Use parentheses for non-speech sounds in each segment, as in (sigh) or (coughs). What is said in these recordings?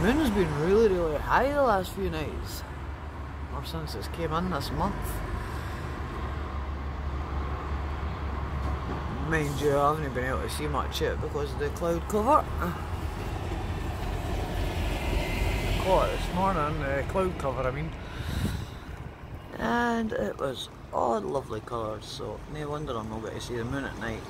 moon's been really, really high the last few nights. Or since it's came in this month. Mind you, I haven't been able to see much yet because of the cloud cover. Caught this morning, the cloud cover I mean. And it was all lovely colours, so no wonder I'm not going to see the moon at night.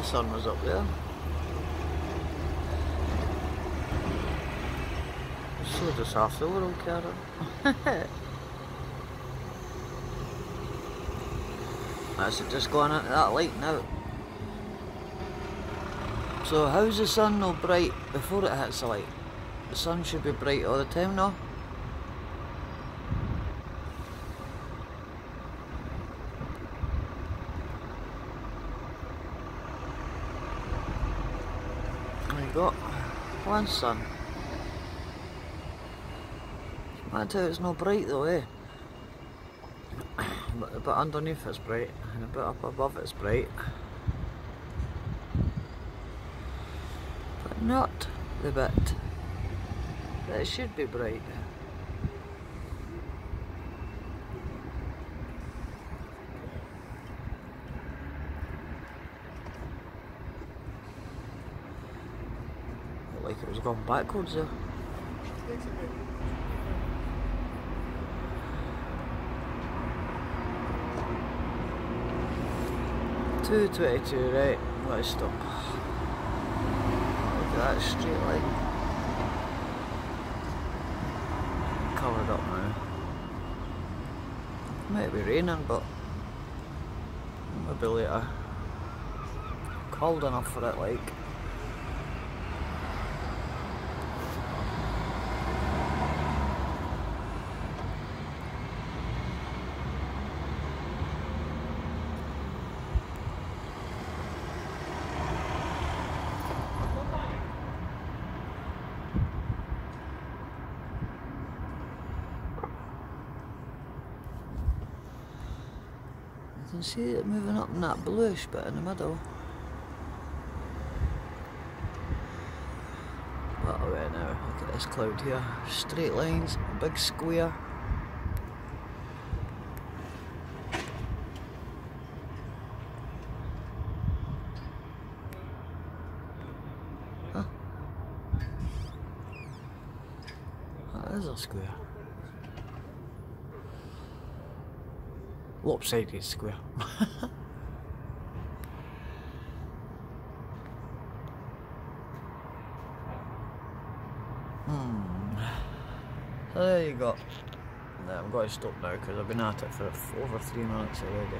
The sun was up there. So just half the world, Karen. (laughs) That's it just going into that light now. So how's the sun no bright before it hits the light? The sun should be bright all the time now. We got one sun. Mad how it's not bright though, eh? (coughs) but underneath it's bright, and a bit up above it's bright. But not the bit that should be bright. Like it was going backwards there. Two twenty-two, right? Let's stop. Look at that straight line. Covered up now. Might be raining, but maybe later. Cold enough for it, like. Can see it moving up in that bluish bit in the middle. Oh right now, look at this cloud here. Straight lines, big square. Huh. That is a square. Lopsided square. (laughs) hmm. There you go. I'm going to stop now because I've been at it for over three minutes already.